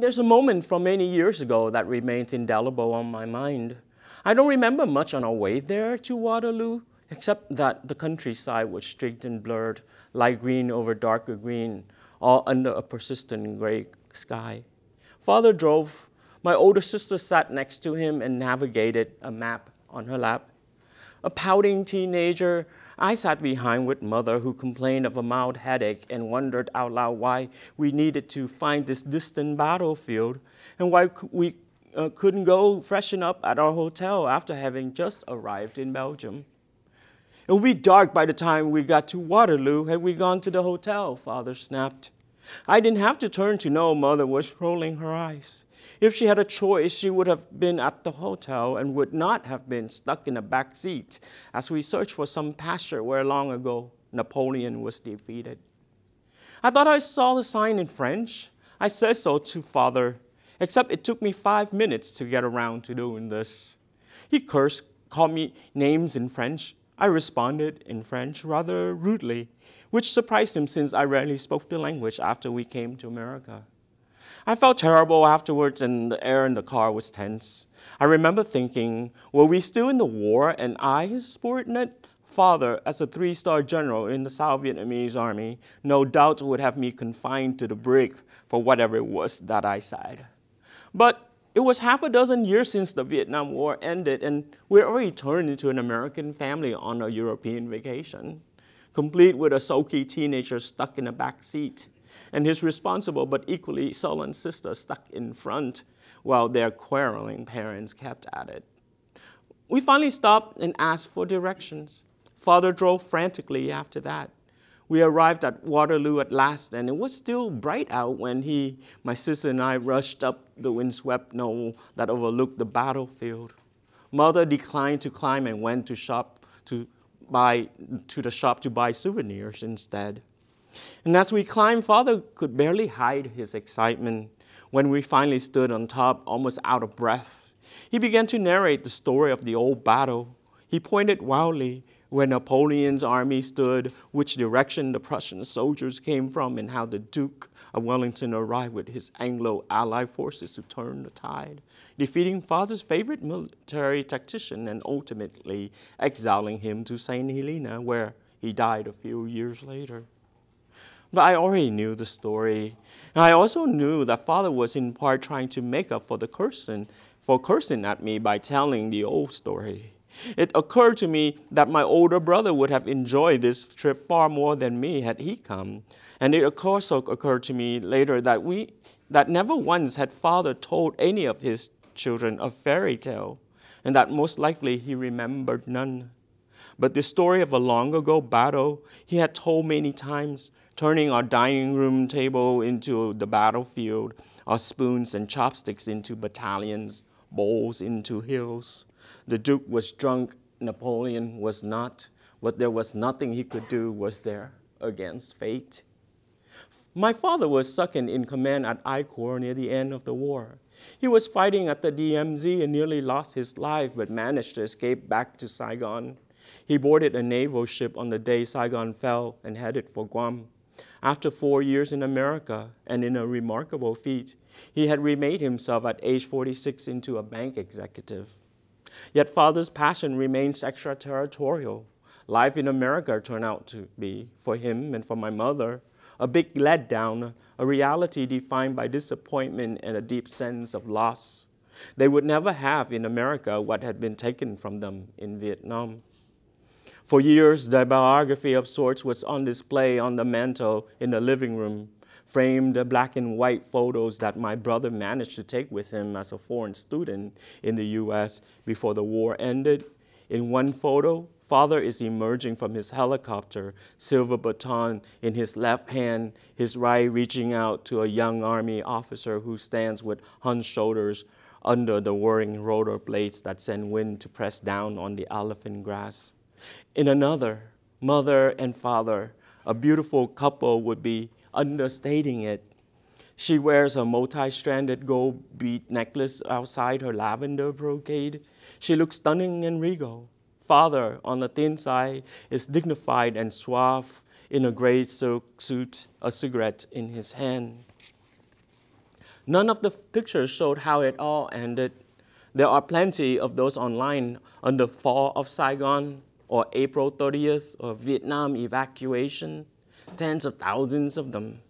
There's a moment from many years ago that remains indelible on my mind. I don't remember much on our way there to Waterloo, except that the countryside was streaked and blurred, light green over darker green, all under a persistent gray sky. Father drove. My older sister sat next to him and navigated a map on her lap. A pouting teenager, I sat behind with mother who complained of a mild headache and wondered out loud why we needed to find this distant battlefield and why we uh, couldn't go freshen up at our hotel after having just arrived in Belgium. It would be dark by the time we got to Waterloo had we gone to the hotel, father snapped. I didn't have to turn to know mother was rolling her eyes. If she had a choice, she would have been at the hotel and would not have been stuck in a back seat as we searched for some pasture where long ago Napoleon was defeated. I thought I saw the sign in French. I said so to father, except it took me five minutes to get around to doing this. He cursed, called me names in French. I responded in French rather rudely, which surprised him since I rarely spoke the language after we came to America. I felt terrible afterwards, and the air in the car was tense. I remember thinking, were we still in the war, and I, his subordinate father, as a three star general in the South Vietnamese army, no doubt would have me confined to the brig for whatever it was that I said. But it was half a dozen years since the Vietnam War ended, and we already turned into an American family on a European vacation, complete with a sulky teenager stuck in a back seat and his responsible but equally sullen sister stuck in front while their quarreling parents kept at it. We finally stopped and asked for directions. Father drove frantically after that. We arrived at Waterloo at last, and it was still bright out when he, my sister, and I rushed up the windswept knoll that overlooked the battlefield. Mother declined to climb and went to shop to buy to the shop to buy souvenirs instead. And as we climbed, Father could barely hide his excitement when we finally stood on top, almost out of breath. He began to narrate the story of the old battle. He pointed wildly where Napoleon's army stood, which direction the Prussian soldiers came from, and how the Duke of Wellington arrived with his Anglo Allied forces to turn the tide, defeating father's favorite military tactician and ultimately exiling him to St. Helena, where he died a few years later. But I already knew the story. And I also knew that father was in part trying to make up for the cursing, for cursing at me by telling the old story. It occurred to me that my older brother would have enjoyed this trip far more than me had he come. And it also occurred to me later that we that never once had father told any of his children a fairy tale, and that most likely he remembered none. But the story of a long ago battle he had told many times, turning our dining room table into the battlefield, our spoons and chopsticks into battalions, bowls into hills. The Duke was drunk, Napoleon was not. What there was nothing he could do was there against fate. My father was second in command at I Corps near the end of the war. He was fighting at the DMZ and nearly lost his life, but managed to escape back to Saigon. He boarded a naval ship on the day Saigon fell and headed for Guam. After four years in America, and in a remarkable feat, he had remade himself at age 46 into a bank executive. Yet father's passion remains extraterritorial. Life in America turned out to be, for him and for my mother, a big letdown, a reality defined by disappointment and a deep sense of loss. They would never have in America what had been taken from them in Vietnam. For years, the biography of sorts was on display on the mantel in the living room, framed black and white photos that my brother managed to take with him as a foreign student in the US before the war ended. In one photo, father is emerging from his helicopter, silver baton in his left hand, his right reaching out to a young army officer who stands with hunched shoulders under the whirring rotor blades that send wind to press down on the elephant grass. In another, mother and father, a beautiful couple would be understating it. She wears a multi stranded gold bead necklace outside her lavender brocade. She looks stunning and regal. Father, on the thin side, is dignified and suave in a gray silk suit, a cigarette in his hand. None of the pictures showed how it all ended. There are plenty of those online on the fall of Saigon or April 30th or Vietnam evacuation, tens of thousands of them.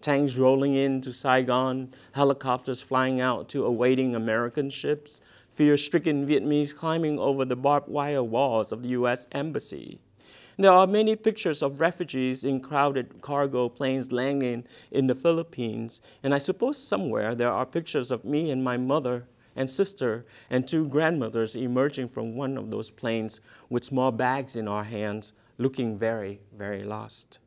Tanks rolling into Saigon, helicopters flying out to awaiting American ships, fear-stricken Vietnamese climbing over the barbed wire walls of the US Embassy. There are many pictures of refugees in crowded cargo planes landing in the Philippines, and I suppose somewhere there are pictures of me and my mother and sister and two grandmothers emerging from one of those planes with small bags in our hands, looking very, very lost.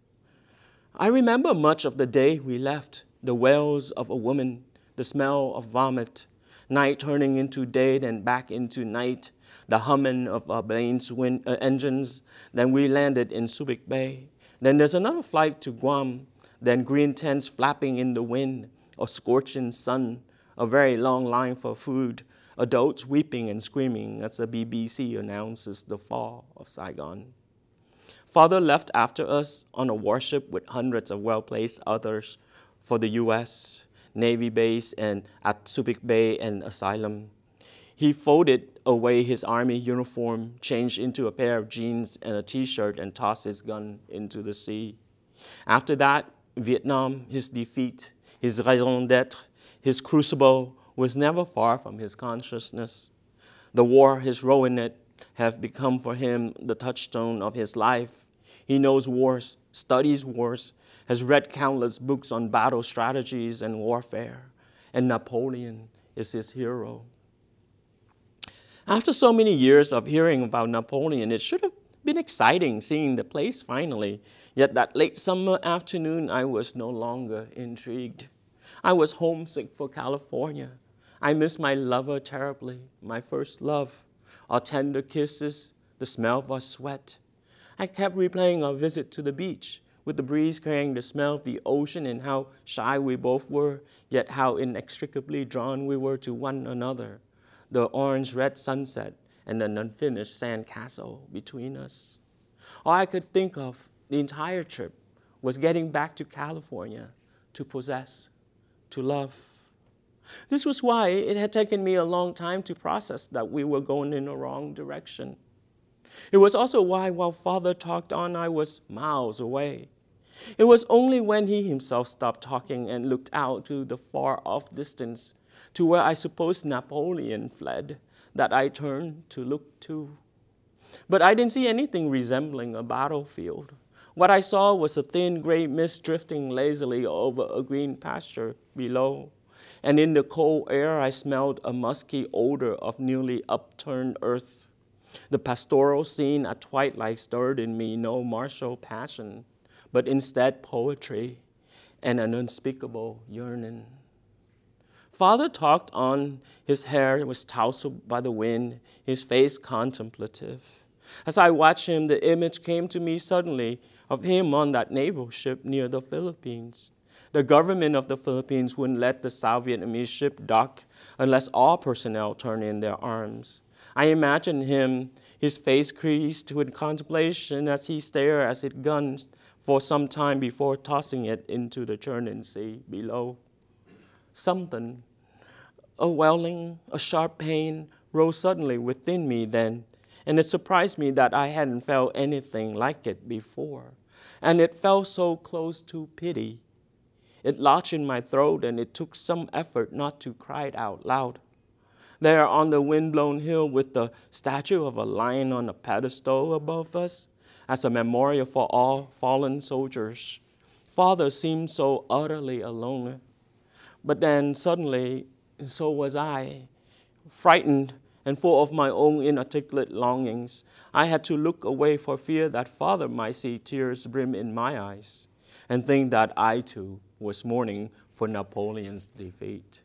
I remember much of the day we left the wails of a woman, the smell of vomit, night turning into day, then back into night, the humming of our plane's wind, uh, engines. Then we landed in Subic Bay. Then there's another flight to Guam, then green tents flapping in the wind, a scorching sun, a very long line for food, adults weeping and screaming as the BBC announces the fall of Saigon. Father left after us on a warship with hundreds of well-placed others for the U.S. Navy base and at Subic Bay and Asylum. He folded away his army uniform, changed into a pair of jeans and a t-shirt, and tossed his gun into the sea. After that, Vietnam, his defeat, his raison d'etre, his crucible was never far from his consciousness. The war, his role in it, have become for him the touchstone of his life. He knows wars, studies wars, has read countless books on battle strategies and warfare, and Napoleon is his hero. After so many years of hearing about Napoleon, it should have been exciting seeing the place finally. Yet that late summer afternoon, I was no longer intrigued. I was homesick for California. I missed my lover terribly, my first love, our tender kisses, the smell of our sweat. I kept replaying our visit to the beach, with the breeze carrying the smell of the ocean and how shy we both were, yet how inextricably drawn we were to one another. The orange-red sunset and an unfinished sand castle between us. All I could think of the entire trip was getting back to California to possess to love. This was why it had taken me a long time to process that we were going in the wrong direction. It was also why, while Father talked on, I was miles away. It was only when he himself stopped talking and looked out to the far off distance, to where I suppose Napoleon fled, that I turned to look too. But I didn't see anything resembling a battlefield. What I saw was a thin gray mist drifting lazily over a green pasture below. And in the cold air, I smelled a musky odor of newly upturned earth. The pastoral scene at twilight stirred in me no martial passion, but instead poetry and an unspeakable yearning. Father talked on, his hair was tousled by the wind, his face contemplative. As I watched him, the image came to me suddenly of him on that naval ship near the Philippines. The government of the Philippines wouldn't let the South Vietnamese ship dock unless all personnel turned in their arms. I imagine him, his face creased with contemplation as he stared at his gun for some time before tossing it into the churning sea below. Something, a welling, a sharp pain, rose suddenly within me then, and it surprised me that I hadn't felt anything like it before and it felt so close to pity. It lodged in my throat, and it took some effort not to cry it out loud. There on the wind-blown hill with the statue of a lion on a pedestal above us as a memorial for all fallen soldiers, Father seemed so utterly alone. But then suddenly, so was I, frightened and full of my own inarticulate longings, I had to look away for fear that father might see tears brim in my eyes and think that I too was mourning for Napoleon's defeat.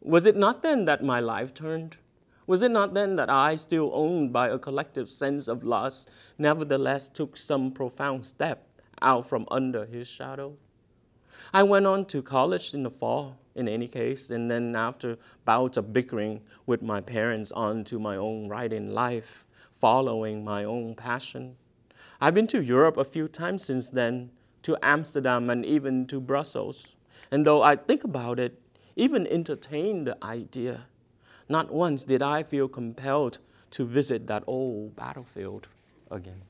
Was it not then that my life turned? Was it not then that I, still owned by a collective sense of loss, nevertheless took some profound step out from under his shadow? I went on to college in the fall, in any case, and then after bouts of bickering with my parents on to my own writing life, following my own passion. I've been to Europe a few times since then, to Amsterdam and even to Brussels. And though I think about it, even entertain the idea, not once did I feel compelled to visit that old battlefield again.